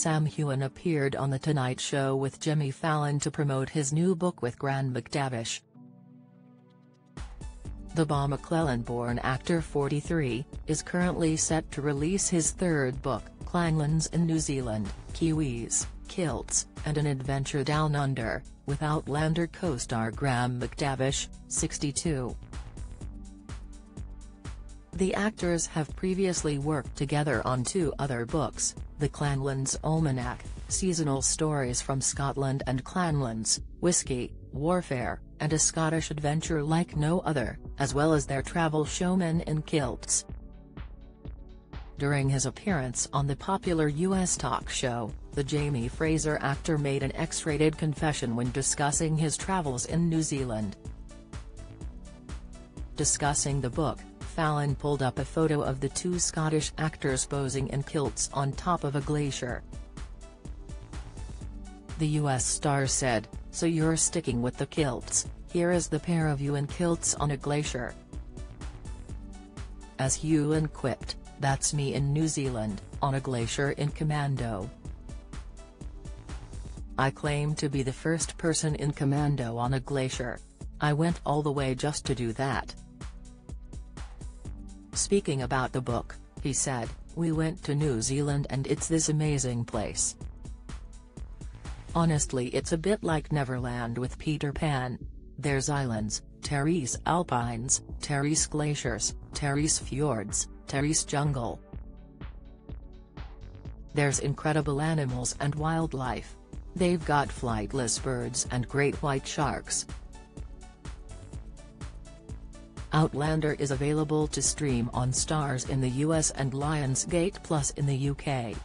Sam Heughan appeared on The Tonight Show with Jimmy Fallon to promote his new book with Graham McTavish. The Balmaclellan-born actor 43, is currently set to release his third book, Clanlands in New Zealand, Kiwis, Kilts, and an Adventure Down Under, with Outlander co-star Graham McTavish, 62. The actors have previously worked together on two other books, The Clanlands Almanac, Seasonal Stories from Scotland and Clanlands, Whiskey, Warfare, and a Scottish adventure like no other, as well as their travel show Men in Kilts. During his appearance on the popular U.S. talk show, the Jamie Fraser actor made an X-rated confession when discussing his travels in New Zealand. Discussing the book, Fallon pulled up a photo of the two Scottish actors posing in kilts on top of a glacier. The US star said, so you're sticking with the kilts, here is the pair of you in kilts on a glacier. As Heughan quipped, that's me in New Zealand, on a glacier in commando. I claim to be the first person in commando on a glacier. I went all the way just to do that. Speaking about the book, he said, we went to New Zealand and it's this amazing place. Honestly it's a bit like Neverland with Peter Pan. There's islands, Terrace Alpines, Terrace Glaciers, Terrace Fjords, Terrace Jungle. There's incredible animals and wildlife. They've got flightless birds and great white sharks, Outlander is available to stream on Starz in the US and Lionsgate Plus in the UK.